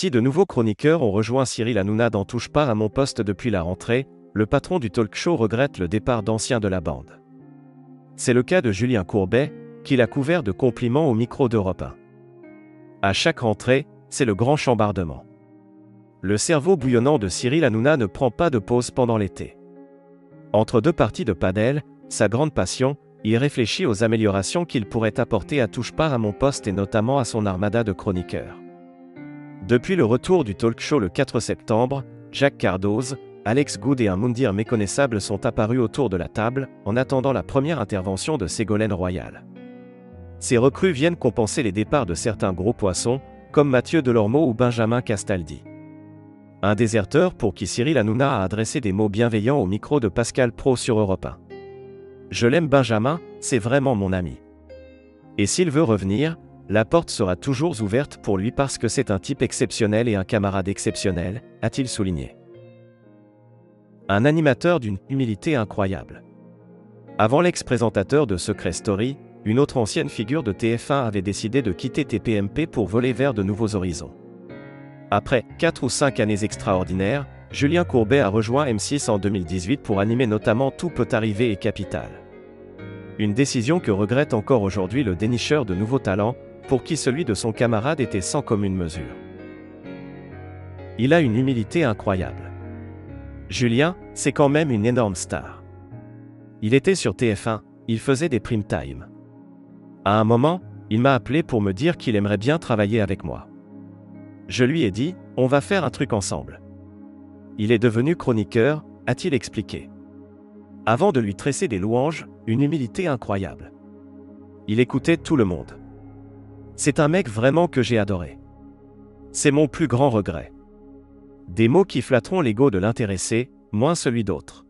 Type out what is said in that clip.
Si de nouveaux chroniqueurs ont rejoint Cyril Hanouna dans Touche pas à mon poste depuis la rentrée, le patron du talk show regrette le départ d'anciens de la bande. C'est le cas de Julien Courbet, qu'il a couvert de compliments au micro d'Europe 1. À chaque rentrée, c'est le grand chambardement. Le cerveau bouillonnant de Cyril Hanouna ne prend pas de pause pendant l'été. Entre deux parties de padel, sa grande passion, il réfléchit aux améliorations qu'il pourrait apporter à Touche pas à mon poste et notamment à son armada de chroniqueurs. Depuis le retour du talk show le 4 septembre, Jacques Cardoz, Alex Good et un Moundir méconnaissable sont apparus autour de la table, en attendant la première intervention de Ségolène Royal. Ces recrues viennent compenser les départs de certains gros poissons, comme Mathieu Delormeau ou Benjamin Castaldi. Un déserteur pour qui Cyril Hanouna a adressé des mots bienveillants au micro de Pascal Pro sur Europe 1. Je l'aime Benjamin, c'est vraiment mon ami. Et s'il veut revenir, la porte sera toujours ouverte pour lui parce que c'est un type exceptionnel et un camarade exceptionnel, a-t-il souligné. Un animateur d'une humilité incroyable. Avant l'ex-présentateur de Secret Story, une autre ancienne figure de TF1 avait décidé de quitter TPMP pour voler vers de nouveaux horizons. Après 4 ou 5 années extraordinaires, Julien Courbet a rejoint M6 en 2018 pour animer notamment Tout peut arriver et Capital. Une décision que regrette encore aujourd'hui le dénicheur de nouveaux talents, pour qui celui de son camarade était sans commune mesure. Il a une humilité incroyable. Julien, c'est quand même une énorme star. Il était sur TF1, il faisait des prime time. À un moment, il m'a appelé pour me dire qu'il aimerait bien travailler avec moi. Je lui ai dit, on va faire un truc ensemble. Il est devenu chroniqueur, a-t-il expliqué. Avant de lui tresser des louanges, une humilité incroyable. Il écoutait tout le monde. C'est un mec vraiment que j'ai adoré. C'est mon plus grand regret. Des mots qui flatteront l'ego de l'intéressé, moins celui d'autre.